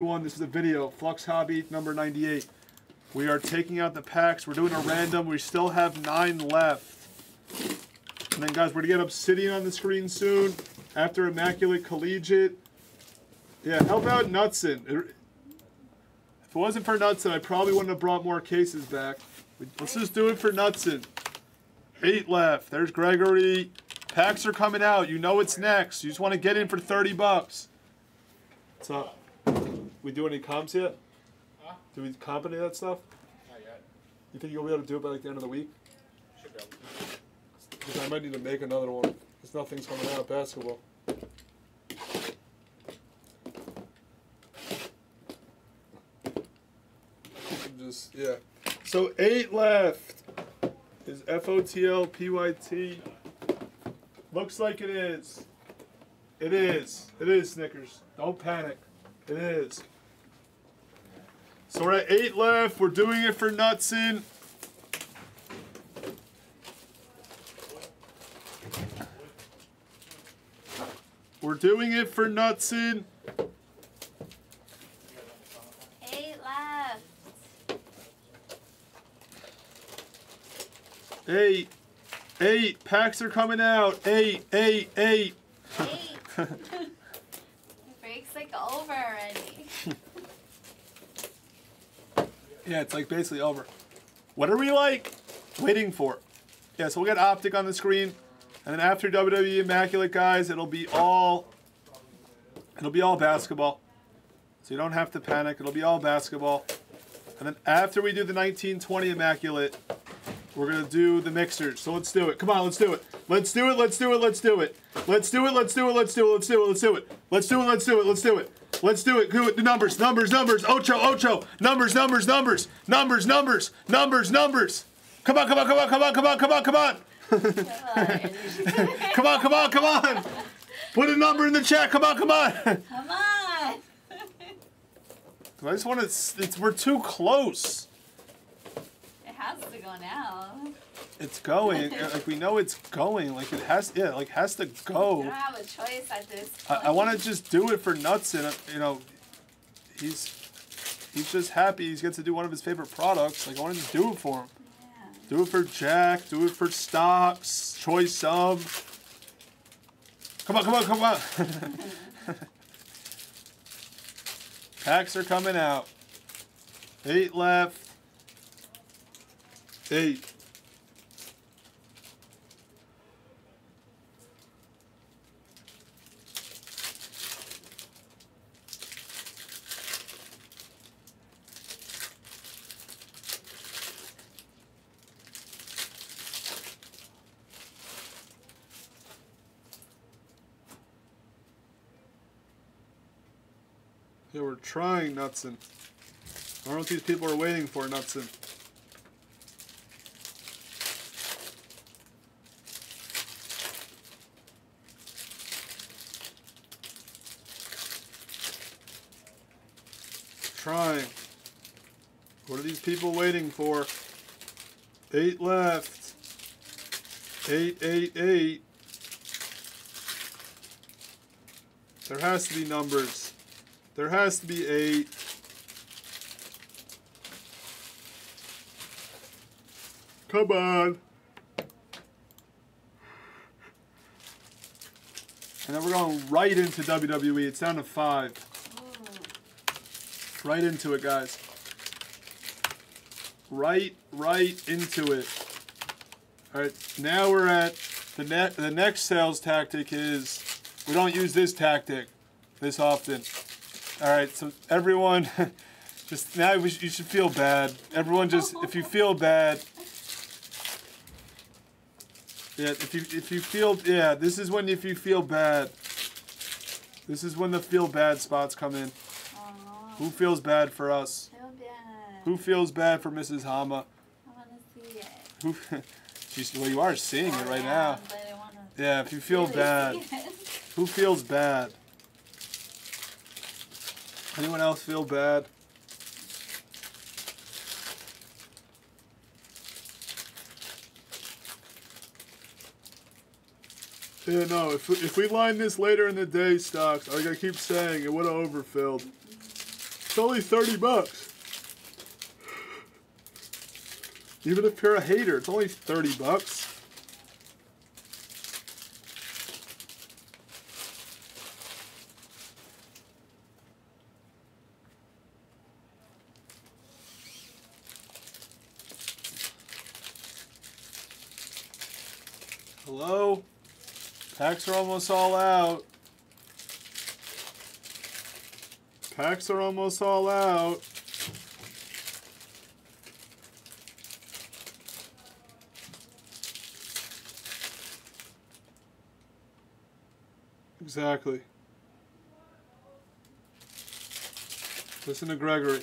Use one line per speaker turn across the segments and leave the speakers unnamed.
One, this is a video, Flux Hobby number 98. We are taking out the packs. We're doing a random. We still have nine left. And then, guys, we're going to get Obsidian on the screen soon. After Immaculate Collegiate. Yeah, help out Nutson. If it wasn't for Nutson, I probably wouldn't have brought more cases back. Let's just do it for Nutson. Eight left. There's Gregory. Packs are coming out. You know it's next. You just want to get in for 30 bucks. What's up? We do any comps yet?
Huh?
Do we comp any of that stuff?
Not yet.
You think you'll be able to do it by like the end of the week?
Should be able to.
Because I might need to make another one. Because nothing's coming out of basketball. Just yeah. So eight left. Is F O T L P Y T. Looks like it is. It is. It is Snickers. Don't panic. It is. So we're at eight left. We're doing it for Nutson. We're doing it for Nutson.
Eight left.
Eight. Eight. Packs are coming out. Eight, eight, eight.
Eight. the break's like over already.
Yeah, it's like basically over. What are we like waiting for? Yeah, so we'll get Optic on the screen. And then after WWE Immaculate, guys, it'll be all it'll be all basketball. So you don't have to panic. It'll be all basketball. And then after we do the 1920 Immaculate, we're gonna do the mixers. So let's do it. Come on, let's do it. Let's do it. Let's do it. Let's do it. Let's do it. Let's do it. Let's do it. Let's do it. Let's do it. Let's do it. Let's do it. Let's do it. Let's do it. Do it. The Numbers, numbers, numbers. Ocho, ocho. Numbers, numbers, numbers. Numbers, numbers, numbers, numbers. Come on, come on, come on, come on, come on, come on, come on. come on, come on, come on. Put a number in the chat. Come on, come on.
Come on.
I just want to. It's, we're too close.
It has to go now.
It's going. Like we know it's going. Like it has. Yeah. Like has to go.
don't have a choice at this
I,
point.
I want to just do it for nuts and uh, you know, he's he's just happy he gets to do one of his favorite products. Like I want to do it for him.
Yeah.
Do it for Jack. Do it for stocks. Choice sub. Come on, come on, come on. Packs are coming out. Eight left. Eight. Yeah, we're trying Nutson. I don't know what these people are waiting for, Nutson. Trying. What are these people waiting for? Eight left. Eight, eight, eight. There has to be numbers. There has to be a Come on. And then we're going right into WWE. It's down to five.
Ooh.
Right into it, guys. Right, right into it. All right, now we're at the ne- the next sales tactic is we don't use this tactic this often. All right, so everyone, just now you should feel bad. Everyone, just if you feel bad, yeah, if you if you feel yeah, this is when if you feel bad. This is when the feel bad spots come in. Who feels bad for us?
feel bad.
Who feels bad for Mrs. Hama?
I want to see it.
Who? She's, well, you are seeing it right now. Yeah, if you feel bad. Who feels bad? Anyone else feel bad? Yeah, no, if we, if we line this later in the day, stocks, like I keep saying, it would have overfilled. It's only 30 bucks. Even if you're a hater, it's only 30 bucks. Packs are almost all out. Packs are almost all out. Exactly. Listen to Gregory.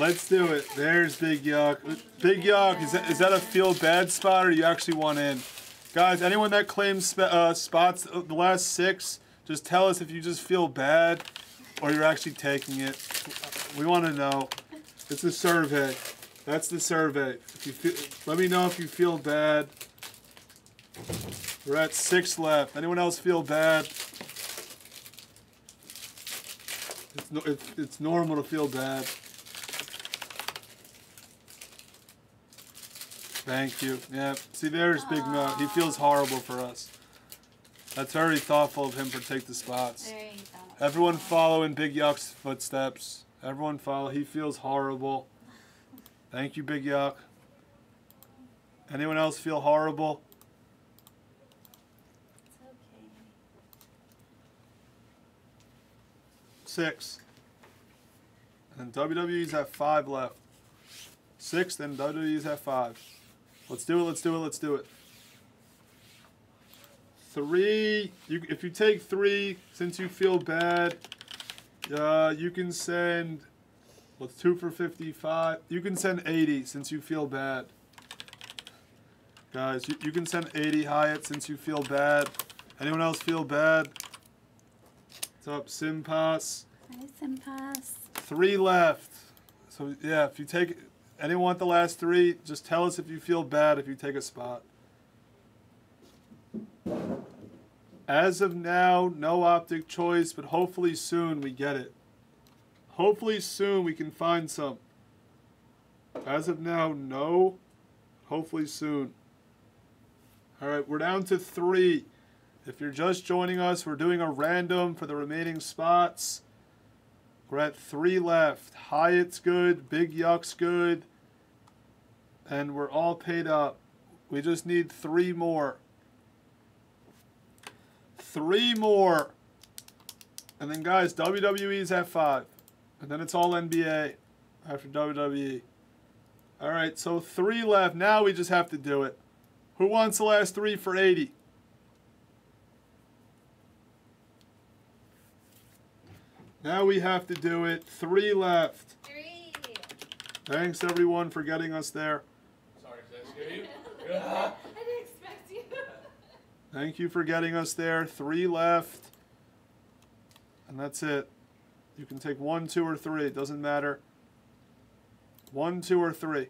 Let's do it. There's Big Yuck. Big Yuck, is that, is that a feel bad spot or do you actually want in? Guys, anyone that claims sp- uh, spots uh, the last six, just tell us if you just feel bad or you're actually taking it. We want to know. It's a survey. That's the survey. If you feel, let me know if you feel bad. We're at six left. Anyone else feel bad? It's, no, it's, it's normal to feel bad. Thank you. Yeah. See, there's Big Mo. He feels horrible for us. That's very thoughtful of him to take the spots.
Very thoughtful.
Everyone following Big Yuck's footsteps. Everyone follow. He feels horrible. Thank you, Big Yuck. Anyone else feel horrible?
It's okay.
Six. And WWE's at five left. Six, and WWE's at five. Let's do it, let's do it, let's do it. Three, you, if you take three, since you feel bad, uh, you can send, what's two for 55? You can send 80 since you feel bad. Guys, you, you can send 80 Hyatt since you feel bad. Anyone else feel bad? What's up, Simpass?
Hi, Simpas.
Three left. So yeah, if you take anyone want the last three, just tell us if you feel bad if you take a spot. As of now, no optic choice, but hopefully soon we get it. Hopefully soon we can find some. As of now, no. Hopefully soon. All right, we're down to three. If you're just joining us, we're doing a random for the remaining spots. We're at three left. Hyatt's good. Big Yuck's good. And we're all paid up. We just need three more. Three more. And then, guys, WWE's at five. And then it's all NBA after WWE. All right, so three left. Now we just have to do it. Who wants the last three for 80? Now we have to do it. Three left.
Three.
Thanks everyone for getting us there.
Sorry, did I scare you?
I didn't expect you.
Thank you for getting us there. Three left. And that's it. You can take one, two, or three. It doesn't matter. One, two, or three.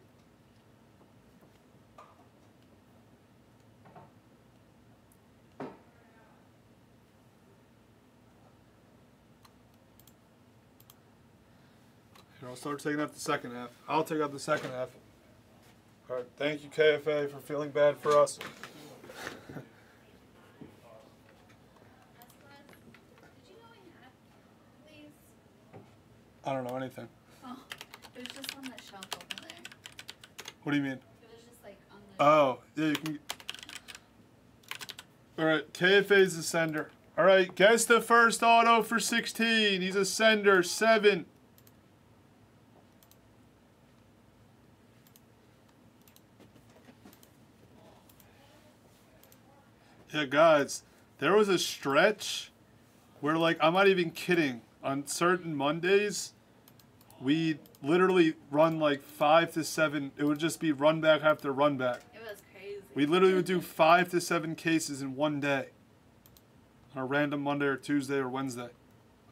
Here, I'll start taking out the second half. I'll take out the second half. All right. Thank you, KFA, for feeling bad for us.
Did you know we had these?
I don't know anything.
Oh, it was just on the shelf over there.
What do you mean?
It was just like on the.
Oh, yeah, you can. All right, KFA's a sender. All right, guess the first auto for 16. He's a sender, seven. Yeah, guys, there was a stretch where, like, I'm not even kidding. On certain Mondays, we literally run like five to seven. It would just be run back after run back.
It was crazy.
We literally would do five to seven cases in one day. On a random Monday or Tuesday or Wednesday.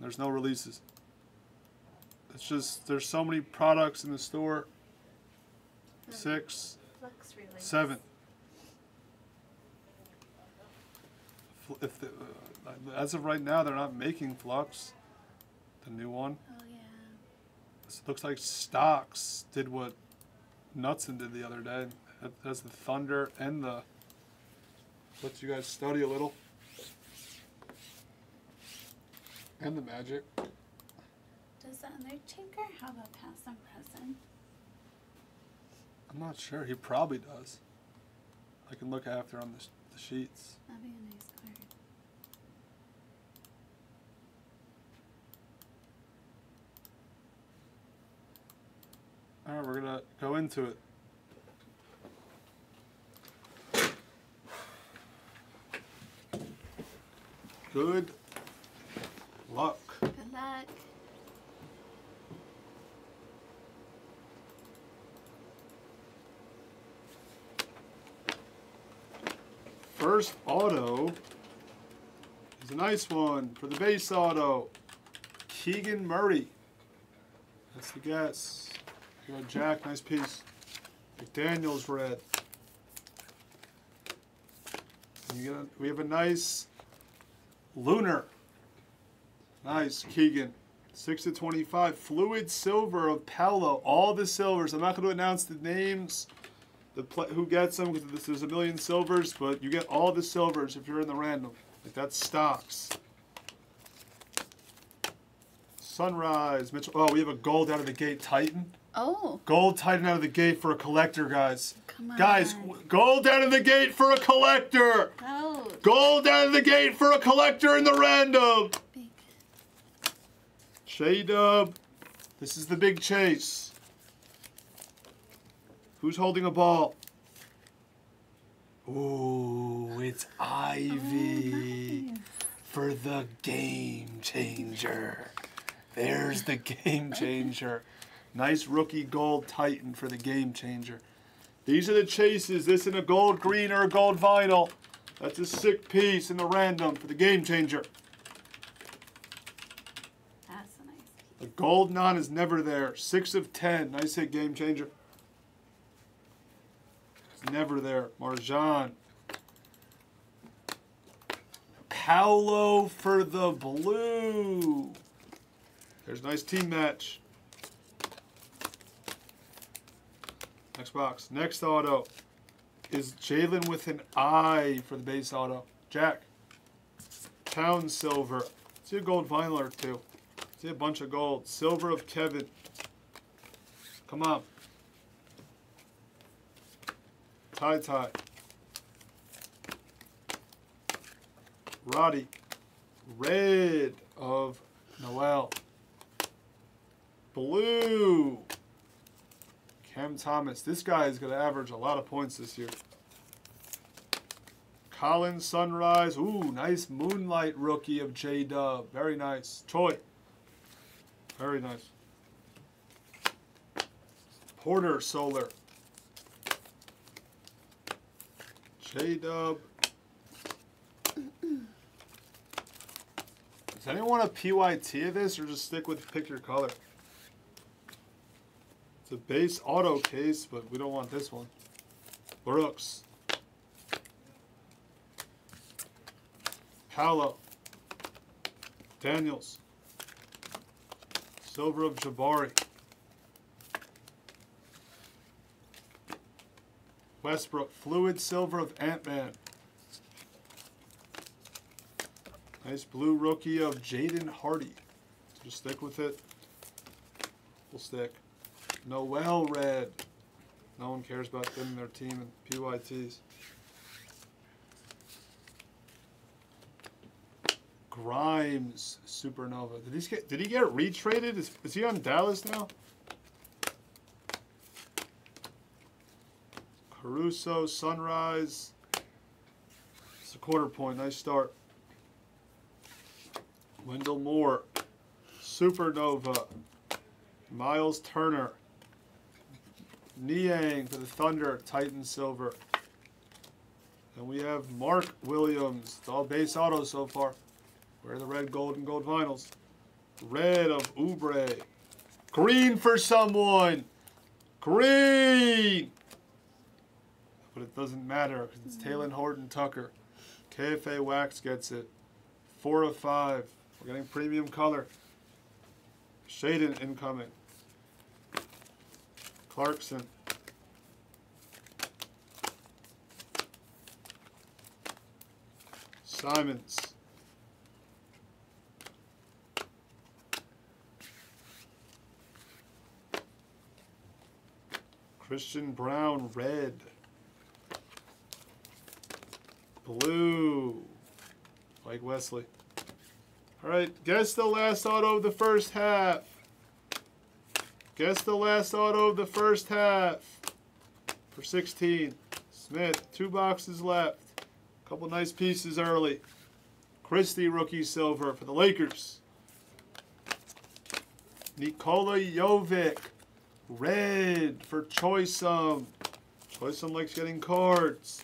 There's no releases. It's just there's so many products in the store. Hmm. Six,
Flux release.
seven. If the, uh, as of right now they're not making Flux, the new one.
Oh yeah.
This looks like Stocks did what Knutson did the other day. It has the Thunder and the. Lets you guys study a little. And the Magic.
Does the other tinker have a past and present?
I'm not sure. He probably does. I can look after on the, sh- the sheets.
That'd be a nice card.
All right, we're gonna go into it. Good luck.
Good luck.
First auto is a nice one for the base auto. Keegan Murray. That's the guess. Got Jack, nice piece. McDaniel's red. A, we have a nice Lunar. Nice, Keegan. 6 to 25. Fluid silver of Paolo. All the silvers. I'm not going to announce the names, the who gets them, because there's a million silvers, but you get all the silvers if you're in the random. Like that's stocks. Sunrise. Mitchell. Oh, we have a gold out of the gate Titan.
Oh,
Gold Titan out of the gate for a collector, guys.
come on.
Guys, gold out of the gate for a collector.
Go.
Gold out of the gate for a collector in the random.
Big.
J Dub. This is the big chase. Who's holding a ball? Ooh, it's Ivey oh,
nice.
for the game changer. There's the game changer. Nice rookie gold Titan for the game changer. These are the chases. This in a gold green or a gold vinyl. That's a sick piece in the random for the game changer.
That's a nice
The gold non is never there. Six of ten. Nice hit, game changer. Never there. Marjan. Paolo for the blue. There's a nice team match. Next box. Next auto is Jalen with an I for the base auto. Jack. Town silver. See a gold vinyl or two. See a bunch of gold. Silver of Kevin. Come on. Tie tie. Roddy. Red of Noel. Blue. Cam Thomas. This guy is going to average a lot of points this year. Colin Sunrise. Ooh, nice Moonlight rookie of J Dub. Very nice. Choi. Very nice. Porter Solar. J Dub. Does anyone want a PYT of this or just stick with pick your color? It's a base auto case, but we don't want this one. Brooks. Paolo. Daniels. Silver of Jabari. Westbrook. Fluid silver of Ant-Man. Nice blue rookie of Jaden Hardy. Just stick with it. We'll stick. Noel Red. No one cares about them and their team and PYTs. Grimes Supernova. Did he get did he get retraded? Is, is he on Dallas now? Caruso Sunrise. It's a quarter point. Nice start. Wendell Moore. Supernova. Miles Turner. Niang for the Thunder. Titan Silver. And we have Mark Williams. It's all base auto so far. Where are the red, gold, and gold vinyls? Red of Oubre. Green for someone. Green. But it doesn't matter because it's mm-hmm. Talen Horton Tucker. KFA Wax gets it. Four of five. We're getting premium color. Shaedon incoming. Clarkson. Simons. Christian Braun, red. Blue. Mike Wesley. All right, guess the last auto of the first half. Guess the last auto of the first half. For 16. Smith, two boxes left. A Couple nice pieces early. Christie rookie silver for the Lakers. Nikola Jovic, red for Choisum. Choisum likes getting cards.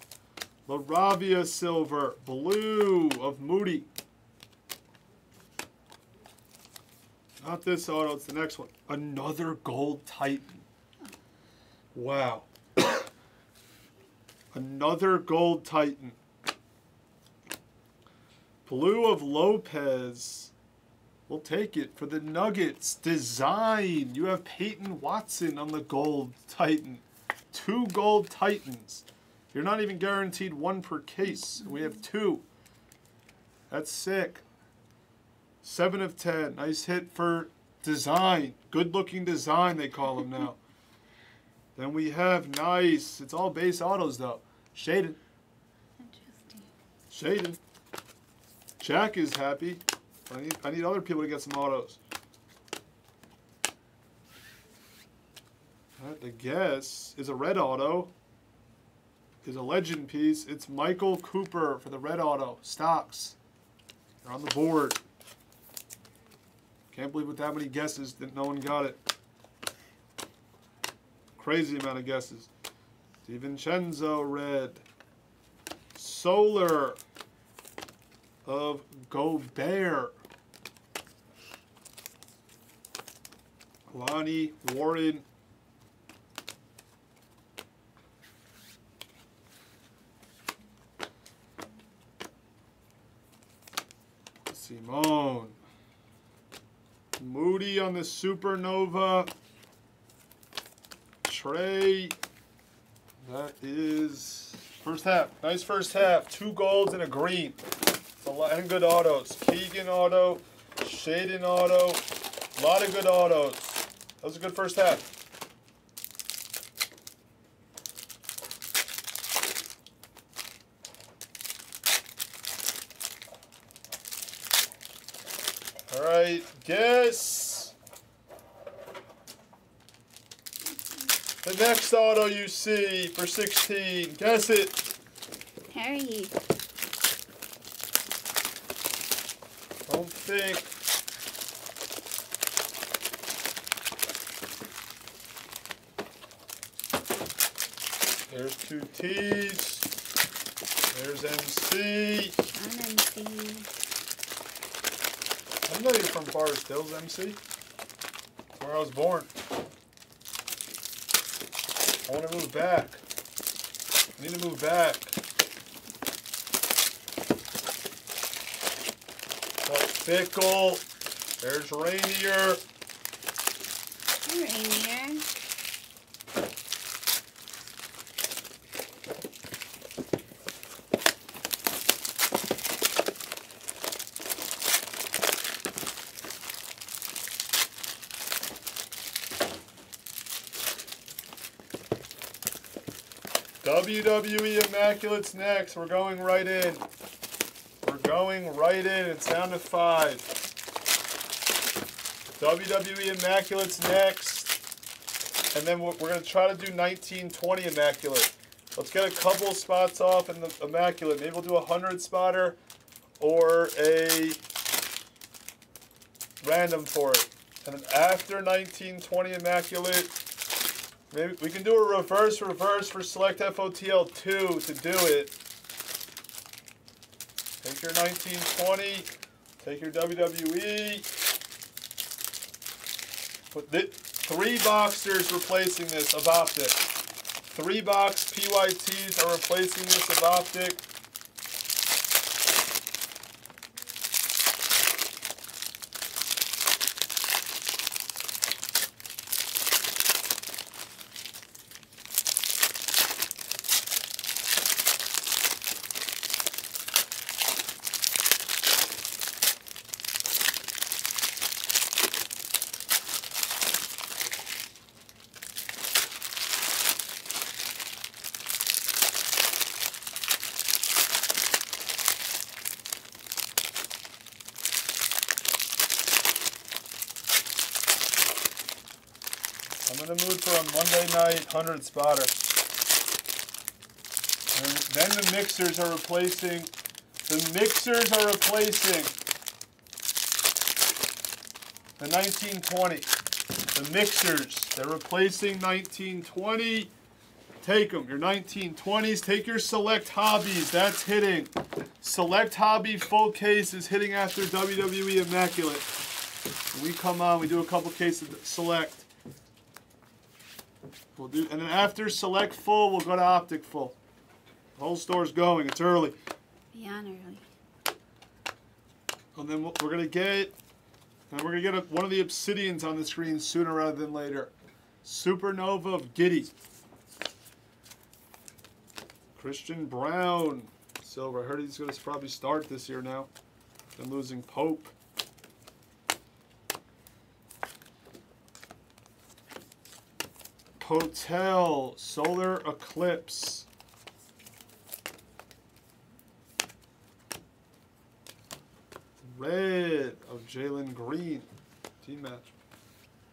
Laravia silver, blue of Moody. Not this auto, it's the next one. Another gold Titan. Wow. Another gold Titan. Blue of Lopez. We'll take it for the Nuggets. Design. You have Peyton Watson on the gold Titan. Two gold Titans. You're not even guaranteed one per case. We have two. That's sick. Seven of ten. Nice hit for design. Good looking design, they call him now. then we have nice. It's all base autos though. Shaedon.
Interesting.
Shaedon. Jack is happy. I need, I need other people to get some autos. Alright, the guess is a red auto. Is a legend piece. It's Michael Cooper for the red auto. Stocks. They're on the board. Can't believe with that many guesses that no one got it. Crazy amount of guesses. DiVincenzo red. Solar of Gobert. Lonnie Warren. Simone. Moody on the Supernova. Trey. That is first half. Nice first half. Two golds and a green. It's a lot and good autos. Keegan auto, Shaedon auto, a lot of good autos. That was a good first half. Right, guess the next auto you see for 16. Guess it.
Harry.
Don't think. There's two T's. There's MC.
I'm MC.
I'm not even from Forest Hills, MC. Where I was born. I want to move back. I need to move back. Got Fickle. There's Rainier. WWE Immaculate's next. We're going right in. We're going right in. It's down to five. WWE Immaculate's next. And then we're, we're going to try to do 1920 Immaculate. Let's get a couple spots off in the Immaculate. Maybe we'll do a 100 spotter or a random for it. And then after 1920 Immaculate, Maybe we can do a reverse reverse for select FOTL 2 to do it. Take your 1920, take your WWE. Put the, three boxers replacing this of optic. Three box PYTs are replacing this of optic. A Monday night 100 spotter. And then the mixers are replacing. The mixers are replacing the 1920. The mixers. They're replacing 1920. Take them. Your 1920s. Take your select hobbies. That's hitting. Select hobby full case is hitting after WWE Immaculate. When we come on, we do a couple cases select. We'll do, and then after select full, we'll go to optic full. The whole store's going. It's early.
Beyond early.
And then we'll- we're gonna get, and we're gonna get a, one of the obsidians on the screen sooner rather than later. Supernova of Giddey. Christian Braun, silver. I heard he's gonna probably start this year now. Been losing Pope. Hotel Solar Eclipse. Red of Jalen Green. Team match.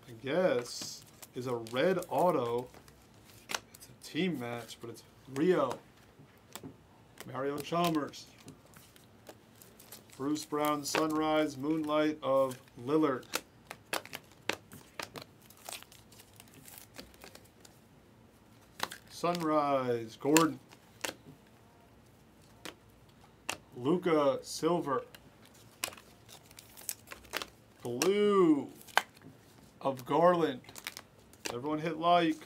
I guess is a red auto. It's a team match, but it's Rio. Mario Chalmers. Bruce Brown Sunrise Moonlight of Lillard. Sunrise Gordon. Luka Silver. Blue of Garland. Everyone hit like.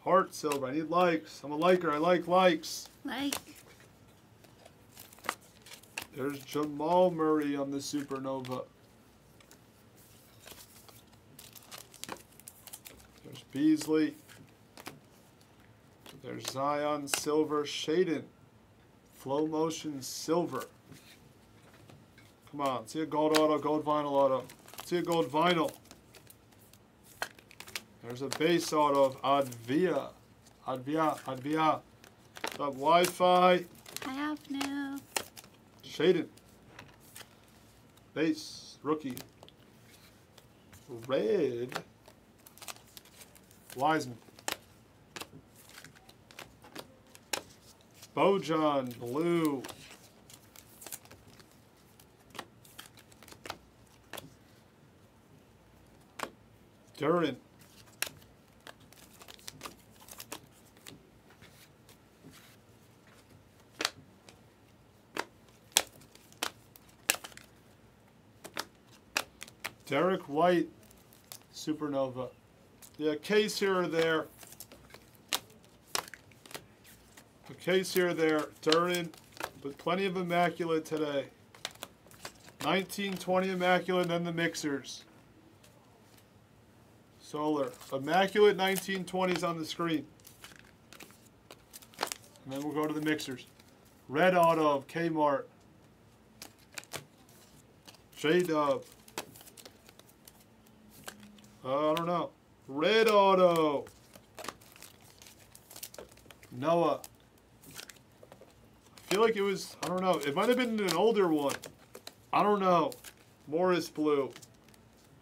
Heart silver. I need likes. I'm a liker. I like likes.
Like,
There's Jamal Murray on the Supernova. There's Beasley. There's Zion Silver Shaedon. Flow Motion Silver. Come on, see a gold auto, gold vinyl auto. See a gold vinyl. There's a base auto of Advia. Advia, Advia. What's up, Wi-Fi?
I have no.
Shaedon. Base. Rookie. Red. Wiseman. Bojan. Blue. Duran. Derrick White, Supernova. Yeah, case here or there. A case here there. Durin, but plenty of Immaculate today. 1920 Immaculate, and then the mixers. Solar. Immaculate 1920s on the screen. And then we'll go to the mixers. Red Auto of Kmart. J Dub. Uh, I don't know. Red Auto. Noah. Feel like it was, I don't know. It might have been an older one. I don't know. Morris Blue.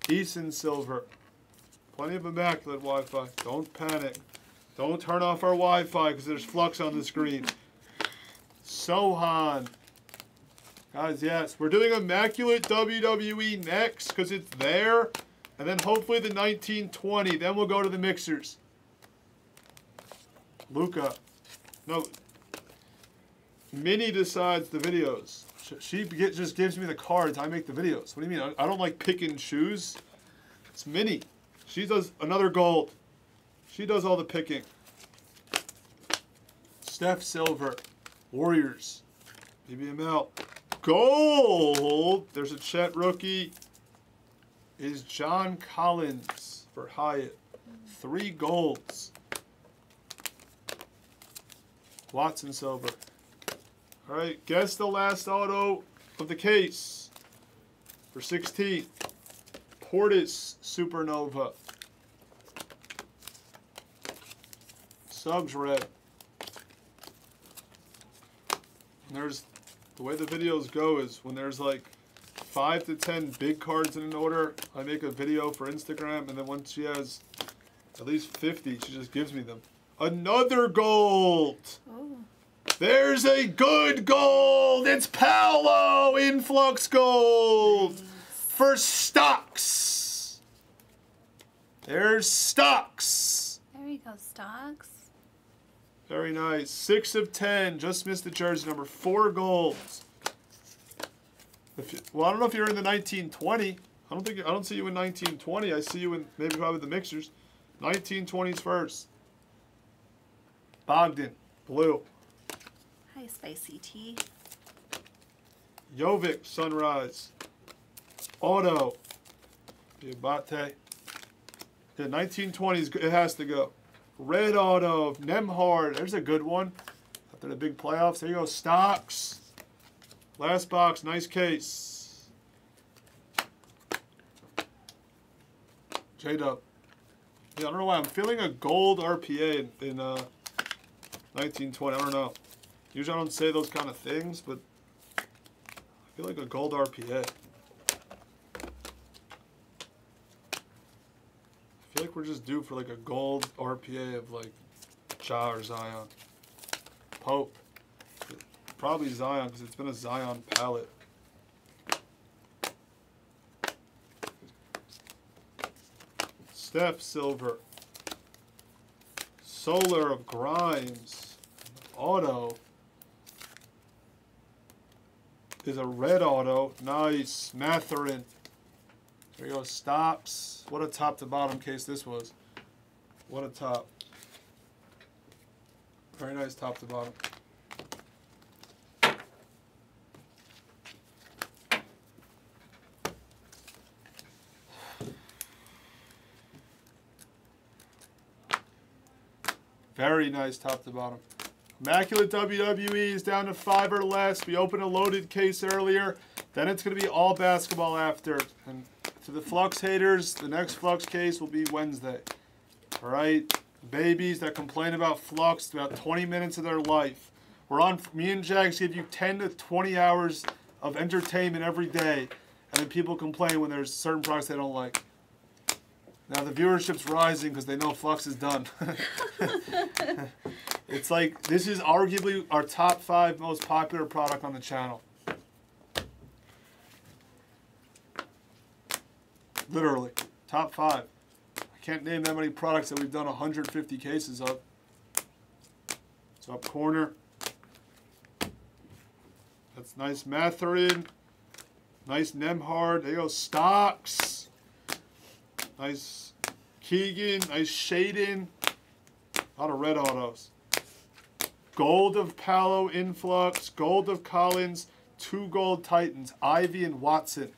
Eason Silver. Plenty of immaculate Wi-Fi. Don't panic. Don't turn off our Wi-Fi because there's flux on the screen. Sochan. Guys, yes. We're doing immaculate WWE next because it's there. And then hopefully the 1920. Then we'll go to the mixers. Luka. No. Minnie decides the videos. She get, just gives me the cards. I make the videos. What do you mean? I, I don't like picking shoes. It's Minnie. She does another gold. She does all the picking. Steph Silver. Warriors. BBML. Gold. There's a Chet rookie. Is John Collins for Hyatt. Three golds. Watson Silver. All right, guess the last auto of the case for 16. Portis Supernova. Subs red. And there's the way the videos go is when there's like five to ten big cards in an order, I make a video for Instagram, and then once she has At least 50. She just gives me them. Another gold.
Oh.
There's a good gold. It's Paolo Influx Gold for stocks. There's stocks.
There we go, stocks.
Very nice. Six of ten. Just missed the jersey number. Four golds. If you, well, I don't know if you're in the 1920. I don't think I don't see you in 1920. I see you in maybe probably the mixers. 1920s first. Bogdan, blue.
Spicy tea.
Jovic, Sunrise. Auto. Diabate. Yeah, 1920s, it has to go. Red Auto, Nembhard, there's a good one. After the big playoffs, there you go. Stocks. Last box, nice case. J Dub. Yeah, I don't know why I'm feeling a gold RPA in, in uh, 1920. I don't know. Usually I don't say those kind of things, but I feel like a gold RPA. I feel like we're just due for like a gold RPA of like Ja or Zion. Pope. Probably Zion because it's been a Zion palette. Steph Silver. Solar of Grimes. Auto is a red auto. Nice. Mathurin. There you go. Stops. What a top to bottom case this was. What a top. Very nice top to bottom. Very nice top to bottom. Immaculate WWE is down to five or less. We opened a loaded case earlier. Then it's going to be all basketball after. And to the Flux haters, the next Flux case will be Wednesday. All right? Babies that complain about Flux about 20 minutes of their life. We're on, me and Jags give you 10 to 20 hours of entertainment every day. And then people complain when there's certain products they don't like. Now the viewership's rising because they know Flux is done. it's like this is arguably our top five most popular product on the channel. Literally, top five. I can't name that many products that we've done 150 cases of. So up corner. That's nice Mathurin. Nice Nembhard. There go. Stocks. Nice Keegan. Nice Shaedon. A lot of red autos. Gold of Paolo Influx. Gold of Collins. Two gold Titans. Ivey and Watson.